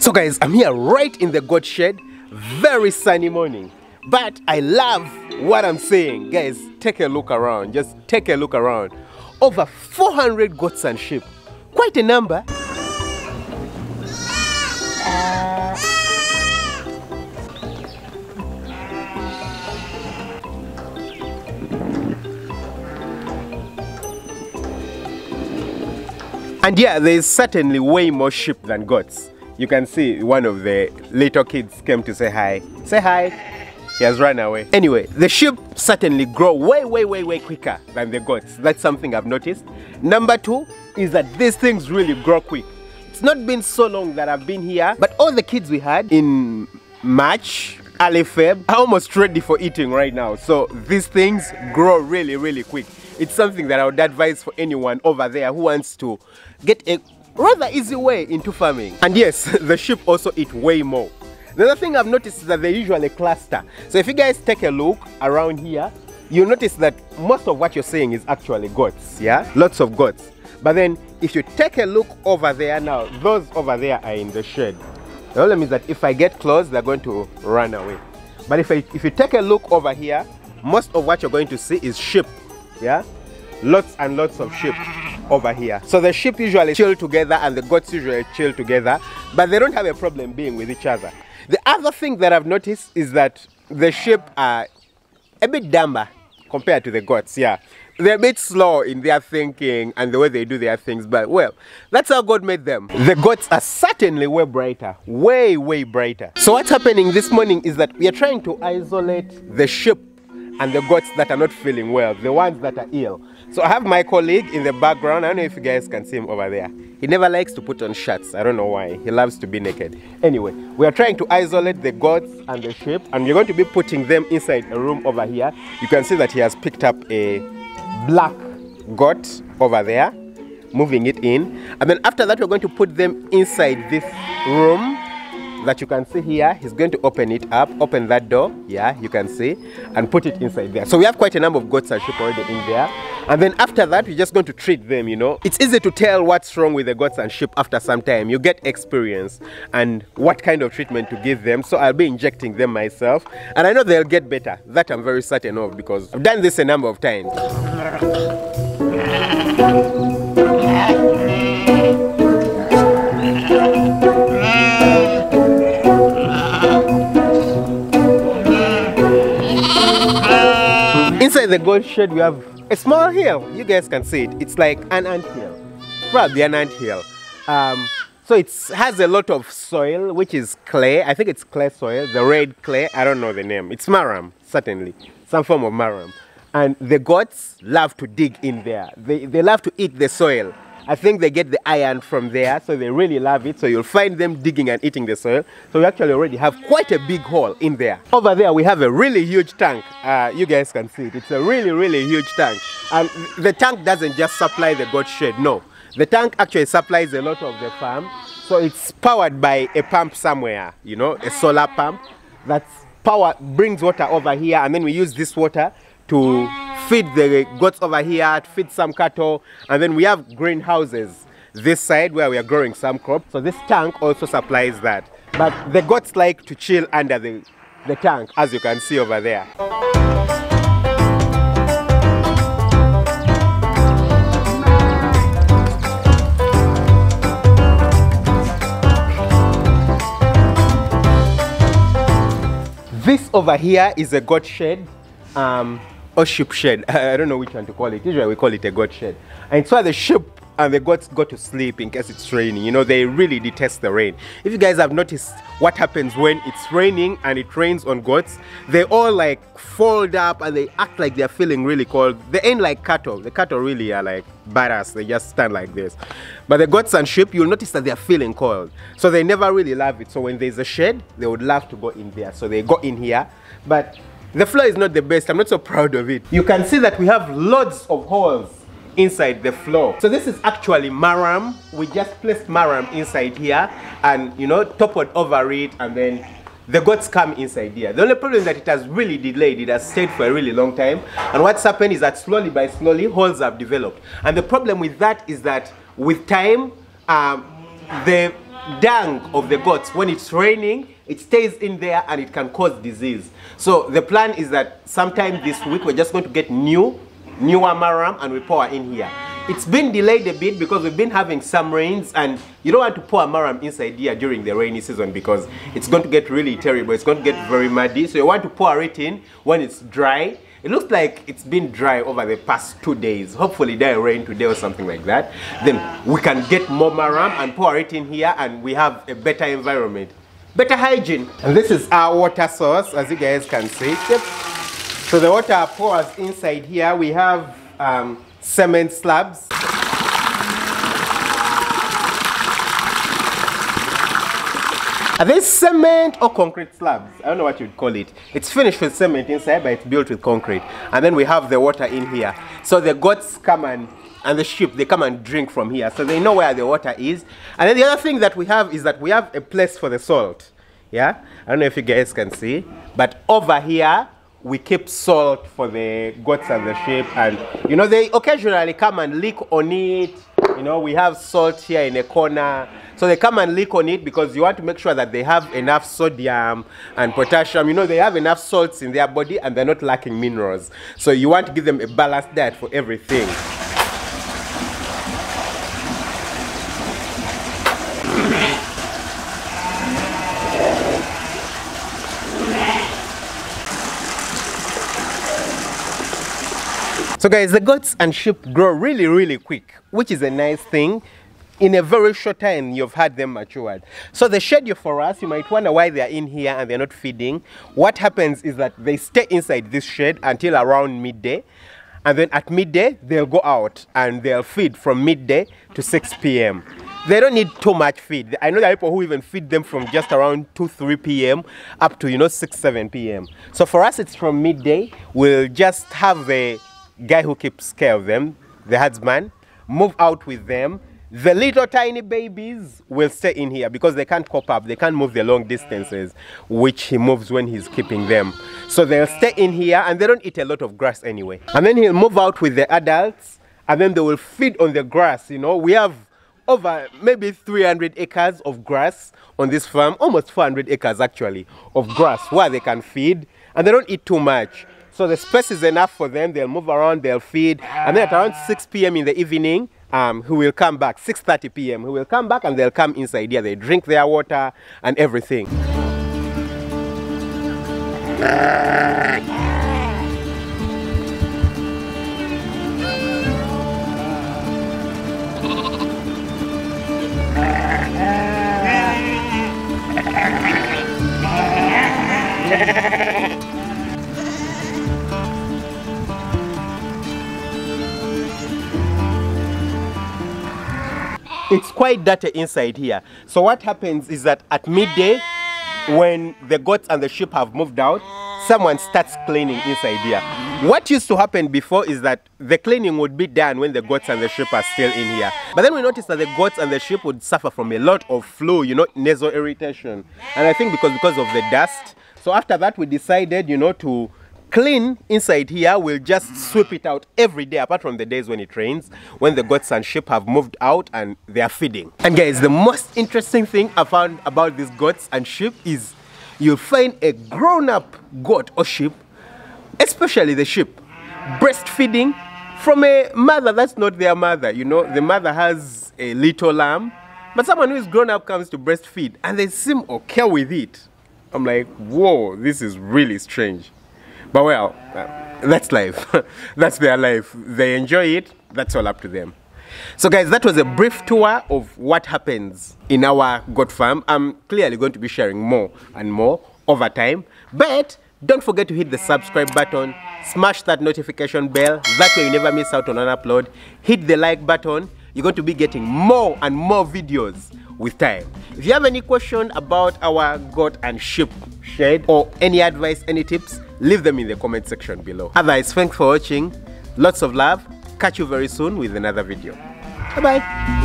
So guys, I'm here right in the goat shed. Very sunny morning. But I love what I'm saying. Guys, take a look around. Just take a look around. Over 400 goats and sheep. Quite a number. And yeah, there's certainly way more sheep than goats. You can see one of the little kids came to say hi. Say hi. He has run away. Anyway, the sheep certainly grow way, way, way, way quicker than the goats. That's something I've noticed. Number two is that these things really grow quick. It's not been so long that I've been here, but all the kids we had in March, early Feb, are almost ready for eating right now. So these things grow really, really quick. It's something that I would advise for anyone over there who wants to get a rather easy way into farming. And yes, the sheep also eat way more. The other thing I've noticed is that they usually cluster. So if you guys take a look around here, you'll notice that most of what you're seeing is actually goats, yeah? Lots of goats. But then if you take a look over there now, those over there are in the shed. The problem is that if I get close, they're going to run away. But if, I, if you take a look over here, most of what you're going to see is sheep, yeah? Lots and lots of sheep over here. So the sheep usually chill together and the goats usually chill together, but they don't have a problem being with each other. The other thing that I've noticed is that the sheep are a bit dumber compared to the goats, yeah. They're a bit slow in their thinking and the way they do their things, but well, that's how God made them. The goats are certainly way brighter, way, way brighter. So what's happening this morning is that we are trying to isolate the sheep and the goats that are not feeling well, the ones that are ill. So I have my colleague in the background. I don't know if you guys can see him over there. He never likes to put on shirts. I don't know why. He loves to be naked. Anyway, we are trying to isolate the goats and the sheep and we're going to be putting them inside a room over here. You can see that he has picked up a black goat over there, moving it in. And then after that, we're going to put them inside this room that you can see here he's going to open it up open that door yeah you can see and put it inside there. So we have quite a number of goats and sheep already in there. And then after that we're just going to treat them you know. It's easy to tell what's wrong with the goats and sheep after some time. You get experience and what kind of treatment to give them. So i'll be injecting them myself. And i know they'll get better. That i'm very certain of because i've done this a number of times the gold shed, we have a small hill. You guys can see it. It's like an ant hill, probably an ant hill. Um, so it has a lot of soil, which is clay. I think it's clay soil, the red clay. I don't know the name. It's marram, certainly, some form of marram. And the goats love to dig in there. They, they love to eat the soil. I think they get the iron from there, so they really love it. So you'll find them digging and eating the soil. So we actually already have quite a big hole in there. Over there, we have a really huge tank. Uh, you guys can see it. It's a really, really huge tank. And the tank doesn't just supply the goat shed, no. The tank actually supplies a lot of the farm. So it's powered by a pump somewhere, you know, a solar pump. That's power brings water over here, and then we use this water to feed the goats over here, feed some cattle, and then we have greenhouses this side where we are growing some crops. So this tank also supplies that. But the goats like to chill under the, the tank, as you can see over there. This over here is a goat shed. Um, or sheep shed. I don't know which one to call it. Usually we call it a goat shed. And so the sheep and the goats go to sleep in case it's raining. You know, they really detest the rain. If you guys have noticed what happens when it's raining and it rains on goats, they all like fold up and they act like they're feeling really cold. They ain't like cattle. The cattle really are like badass. They just stand like this. But the goats and sheep, you'll notice that they're feeling cold. So they never really love it. So when there's a shed, they would love to go in there. So they go in here. But the floor is not the best. I'm not so proud of it. You can see that we have loads of holes inside the floor. So this is actually marram. We just placed marram inside here and, you know, toppled over it and then the goats come inside here. The only problem is that it has really delayed. It has stayed for a really long time. And what's happened is that slowly by slowly, holes have developed. And the problem with that is that with time, um, the dung of the goats, when it's raining, it stays in there and it can cause disease. So the plan is that sometime this week we're just going to get new, newer marram and we pour in here. It's been delayed a bit because we've been having some rains and you don't want to pour marram inside here during the rainy season because it's going to get really terrible. It's going to get very muddy. So you want to pour it in when it's dry. It looks like it's been dry over the past two days. Hopefully there will rain today or something like that. Then we can get more marram and pour it in here and we have a better environment. Better hygiene. And this is our water source as you guys can see. Yep. So the water pours inside here. We have um, cement slabs. Are they cement or concrete slabs? I don't know what you'd call it. It's finished with cement inside, but it's built with concrete. And then we have the water in here. So the goats come and and the sheep they come and drink from here so they know where the water is. And then the other thing that we have is that we have a place for the salt yeah? I don't know if you guys can see but over here we keep salt for the goats and the sheep. And you know they occasionally come and lick on it. You know we have salt here in a corner. So they come and lick on it because you want to make sure that they have enough sodium and potassium. You know they have enough salts in their body and they're not lacking minerals. So you want to give them a balanced diet for everything So guys, the goats and sheep grow really, really quick, which is a nice thing. In a very short time, you've had them matured. So the schedule for us, you might wonder why they're in here and they're not feeding. What happens is that they stay inside this shed until around midday. And then at midday, they'll go out and they'll feed from midday to 6 p.m. They don't need too much feed. I know there are people who even feed them from just around 2, 3 p.m. up to, you know, 6, 7 p.m. So for us, it's from midday. We'll just have the guy who keeps care of them, the herdsman, move out with them. The little tiny babies will stay in here because they can't cope up. They can't move the long distances, which he moves when he's keeping them. So they'll stay in here and they don't eat a lot of grass anyway. And then he'll move out with the adults and then they will feed on the grass. You know, we have over maybe 300 acres of grass on this farm, almost 400 acres actually of grass where they can feed and they don't eat too much. So the space is enough for them. They'll move around, they'll feed. And then at around 6 p.m. in the evening, um, who will come back, 6.30 p.m., who will come back and they'll come inside here. They drink their water and everything. it's quite dirty inside here. So what happens is that at midday, when the goats and the sheep have moved out, someone starts cleaning inside here. What used to happen before is that the cleaning would be done when the goats and the sheep are still in here. But then we noticed that the goats and the sheep would suffer from a lot of flu, you know, nasal irritation. And I think because because of the dust. So after that we decided, you know, to clean inside here we'll just sweep it out every day apart from the days when it rains when the goats and sheep have moved out and they are feeding. And guys the most interesting thing i found about these goats and sheep is you'll find a grown-up goat or sheep especially the sheep breastfeeding from a mother that's not their mother you know. The mother has a little lamb but someone who is grown up comes to breastfeed and they seem okay with it. I'm like whoa this is really strange but well, that's life. that's their life. They enjoy it. That's all up to them. So guys, that was a brief tour of what happens in our goat farm. I'm clearly going to be sharing more and more over time. But don't forget to hit the subscribe button, smash that notification bell. That way you never miss out on an upload. Hit the like button. You're going to be getting more and more videos with time. If you have any question about our goat and sheep shed or any advice, any tips, leave them in the comment section below. Otherwise, thanks for watching. Lots of love. Catch you very soon with another video. Bye-bye.